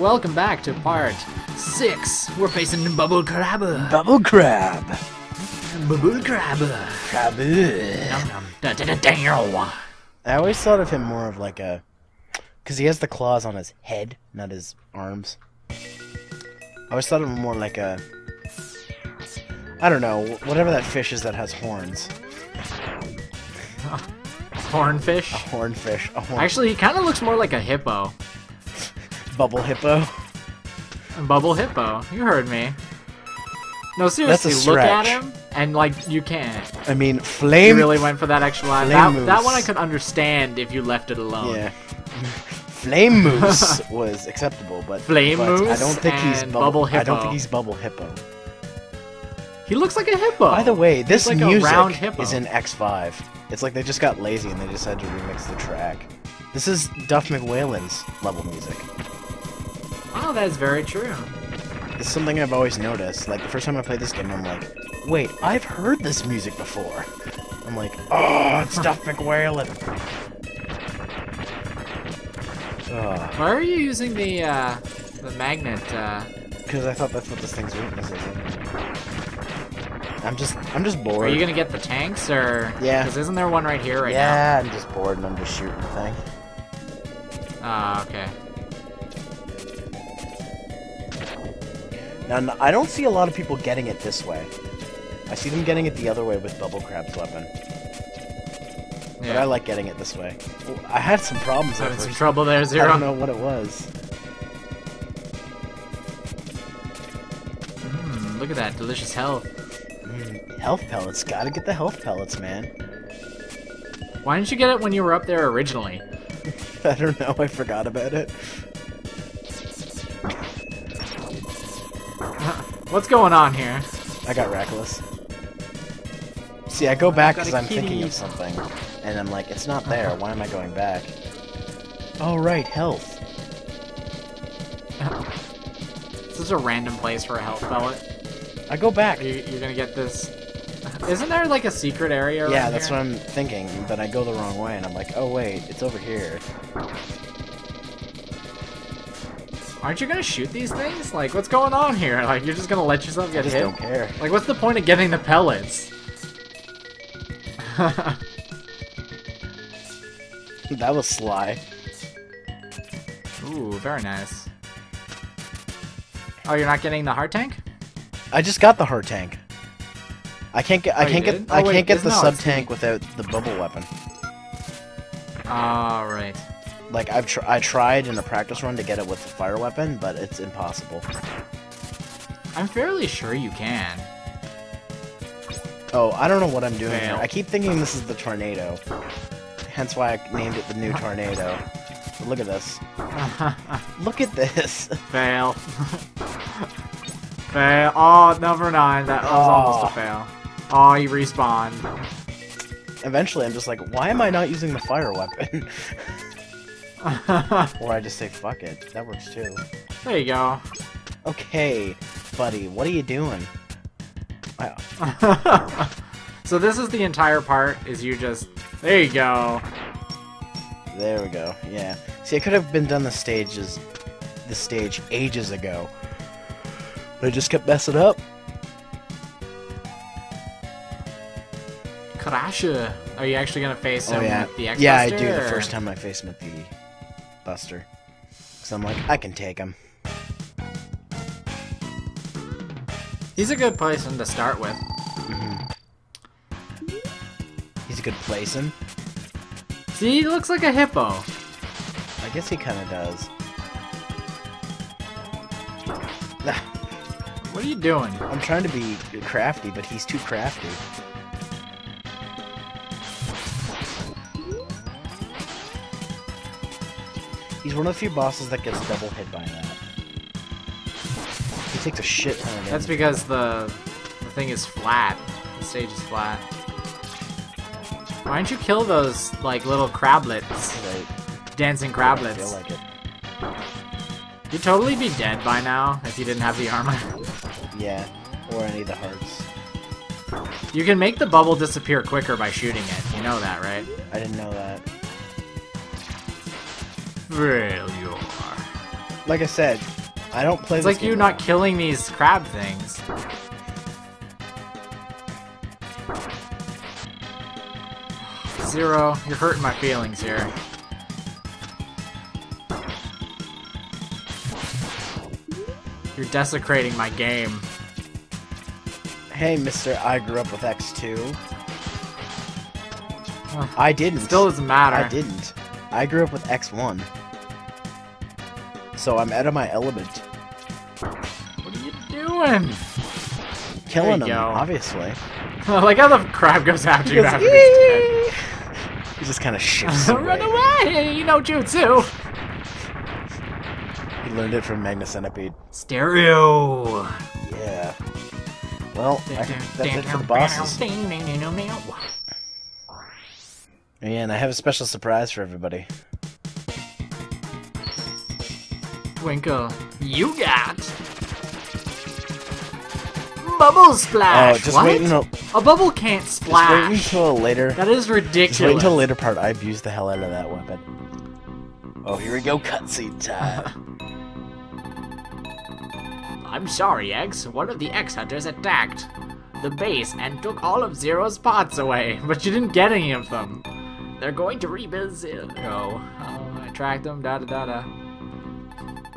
welcome back to part six. We're facing Bubble Crabber. Bubble crab. Bubble. Crab. Da. I always thought of him more of like a, because he has the claws on his head, not his arms. I always thought of him more like a, I don't know, whatever that fish is that has horns. Hornfish. A hornfish. A horn. Actually, he kind of looks more like a hippo. Bubble hippo. Bubble hippo. You heard me. No, seriously, look at him and like you can't. I mean, You flame. really went for that extra line. That, that one I could understand if you left it alone. Yeah. Flame moose was acceptable, but Flame but I moose don't think he's bubble, bubble I don't hippo. think he's bubble hippo. He looks like a hippo. By the way, this like music round hippo. is in X5. It's like they just got lazy and they decided to remix the track. This is Duff McWhalen's level music. Oh, that is very true. It's something I've always noticed. Like the first time I played this game, I'm like, wait, I've heard this music before. I'm like, oh, it's Duff McWhalen. Why are you using the uh, the magnet? Uh, because I thought that's what this thing's weakness is. I'm just, I'm just bored. are you gonna get the tanks or? Yeah. Because isn't there one right here right yeah, I'm just bored and I'm just shooting the thing. now? Ah, okay. Now, I don't see a lot of people getting it this way. I see them getting it the other way with Bubble Crab's weapon. But I like getting it this way. I had some problems Having some trouble there, Zero. I don't know what it was. Mm, look at that delicious health. Mm, health pellets. Gotta get the health pellets, man. Why didn't you get it when you were up there originally? I don't know. I forgot about it. What's going on here? I got reckless. See, I go back because I'm thinking of something, and I'm like, it's not there. Why am I going back? Oh right, health. This is a random place for a health pellet. I go back. You, you're gonna get this. Isn't there like a secret area? Yeah, around that's here? what I'm thinking, but I go the wrong way, and I'm like, oh wait, it's over here. Aren't you gonna shoot these things? Like, what's going on here? Like, you're just gonna let yourself I get just hit? don't care. Like, what's the point of getting the pellets? That was sly. Ooh, very nice. Oh, you're not getting the heart tank? I just got the heart tank. I can't get. I Oh, can't get. did? I Oh, wait, can't get the no, sub tank without the bubble weapon. All right. Like I've tr- I tried in a practice run to get it with the fire weapon, but it's impossible. I'm fairly sure you can. Oh, I don't know what I'm doing here. I keep thinking this is the tornado. Hence why I named it the new tornado. But look at this. Look at this. fail. fail. Oh, number nine. That was almost Oh. a fail. Oh, you respawned. Eventually, I'm just like, why am I not using the fire weapon? or I just say, fuck it. That works too. there you go. Okay, buddy, what are you doing? I, so this is the entire part. Is you just there you go. there we go. Yeah. See, I could have been done the stages, the stage ages ago. But I just kept messing up. Crasher. Are you actually gonna face oh, him oh yeah. with the X yeah, I do. The first time I face him with the Buster, so I'm like, I can take him. He's a good person to start with. Mm-hmm. He's a good placing. See, he looks like a hippo. I guess he kind of does. What are you doing? I'm trying to be crafty, but he's too crafty. He's one of the few bosses that gets double hit by that. He takes a shit ton of That's because the the thing is flat. The stage is flat. Why don't you kill those like little crablets, Right. dancing crablets? feel like it. You'd totally be dead by now if you didn't have the armor. Yeah. Or any of the hearts. You can make the bubble disappear quicker by shooting it. You know that, right? I didn't know that. Failure. like I said, I don't play. It's like you game not killing these crab things. Zero, you're hurting my feelings here. You're desecrating my game. Hey, Mister, I grew up with X2. Huh. I didn't. Still doesn't matter. I didn't. I grew up with X1. So I'm out of my element. What are you doing? Killing you him, go. obviously. I like how the crab goes after you goes, after he's He just kind of shifts away. Run away! You know jutsu! He learned it from Magna Centipede. Stereo! Yeah. Well, I that's it for the bosses. And I have a special surprise for everybody. Twinkle, you got bubble oh, splash. oh, just what? wait until A bubble can't just wait splash. until later. That is Just wait ridiculous. until later part. I abused the hell out of that weapon. Oh, here we go, cutscene time. I'm sorry, X. One of the X hunters attacked the base and took all of Zero's pots away, but you didn't get any of them. They're going to rebuild Zero. Oh, I tracked them. Da da da da.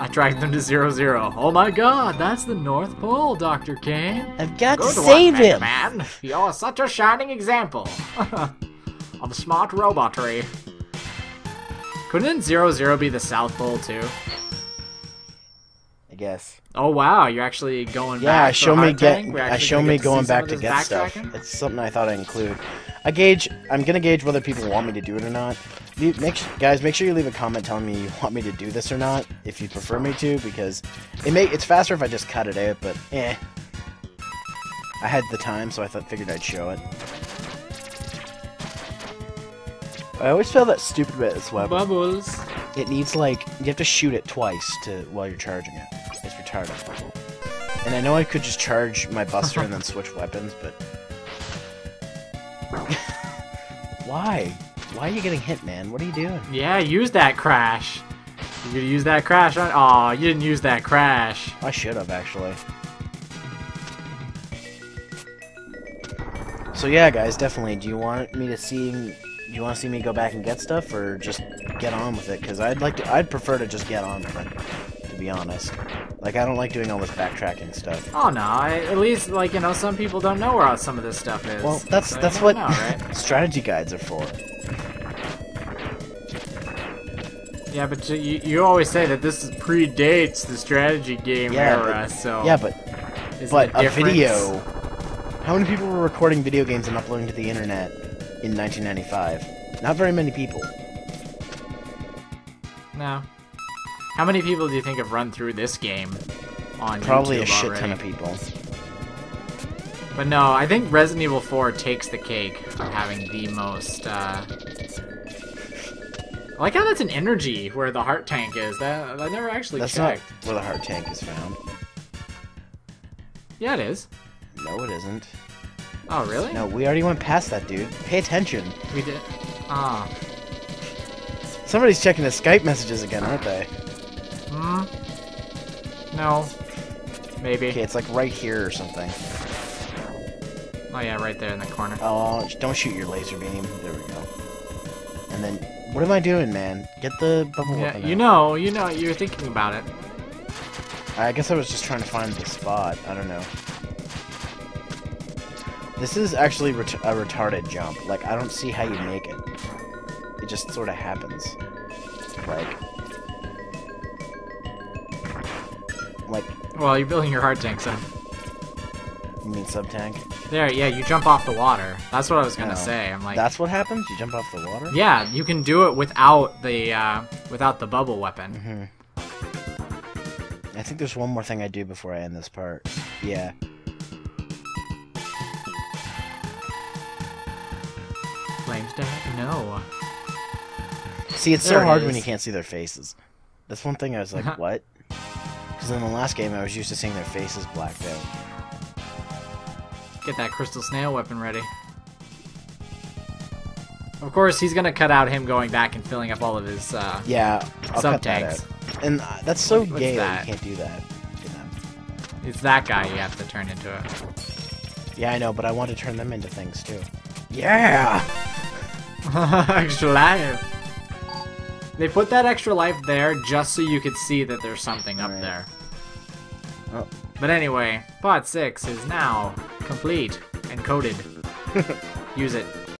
I tracked them to Zero Zero. Oh my God, that's the North Pole, Doctor Cain. I've got to Good save one, him. man. You're such a shining example of smart robotry. Couldn't Zero Zero be the South Pole too? I guess. Oh wow, you're actually going Yeah, back. show for uh, me get. I show me to going back to get stuff. It's something I thought I'd include. I gauge. I'm gonna gauge whether people want me to do it or not. Make guys, make sure you leave a comment telling me you want me to do this or not, if you prefer me to, because it may. It's faster if I just cut it out, but eh. I had the time, so I thought figured I'd show it. I always feel that stupid bit this weapon. Bubbles. It needs like you have to shoot it twice to while you're charging it. It's retarded. And I know I could just charge my Buster and then switch weapons, but why? Why are you getting hit, man? What are you doing? Yeah, use that crash. You could use that crash on. Aw, you didn't use that crash. I should have actually. So yeah, guys, definitely. Do you want me to see? Do you want to see me go back and get stuff, or just get on with it? Because I'd like to. I'd prefer to just get on with it. Be honest, like I don't like doing all this backtracking stuff. Oh no, I, at least like you know some people don't know where some of this stuff is. Well, that's So that's what know, right? strategy guides are for. Yeah, but you, you always say that this is predates the strategy game Yeah, era, but- so Yeah, but but a video. How many people were recording video games and uploading to the internet in 1995? Not very many people. No. How many people do you think have run through this game on Probably YouTube a shit already? ton of people. But no, I think Resident Evil 4 takes the cake for having the most, uh... I like how that's an energy where the heart tank is. That I never actually That's not checked. where the heart tank is found. Yeah, it is. No, it isn't. Oh, really? No, we already went past that, dude. Pay attention. We did. Oh. Somebody's checking his Skype messages again, aren't they? Hmm? No. Maybe. Okay, it's like right here or something. Oh, yeah, right there in the corner. Oh, don't shoot your laser beam. There we go. And then, what am I doing, man? Get the bubble Yeah, you out. know, you know, you're thinking about it. I guess I was just trying to find the spot. I don't know. This is actually ret a retarded jump. Like, I don't see how you make it. It just sort of happens. Like... Well, you're building your heart tank, so. you mean sub-tank? There, yeah, you jump off the water. That's what I was gonna No. say. I'm like, That's what happens? You jump off the water? yeah, you can do it without the uh, without the bubble weapon. hmm I think there's one more thing I do before I end this part. Yeah. Flames dead? No. See, it's There so it hard when you can't see their faces. That's one thing I was like, what? Because in the last game, I was used to seeing their faces blacked out. Get that crystal snail weapon ready. Of course, he's gonna cut out him going back and filling up all of his uh, Yeah, I'll sub that tanks. out. And uh, that's so What- what's gay that? that? you can't do that. It's that guy you have to turn into it. Yeah, I know, but I want to turn them into things too. Yeah. extra life. They put that extra life there just so you could see that there's something up Right. there. Oh. But anyway, Pod 6 is now complete and coded. Use it.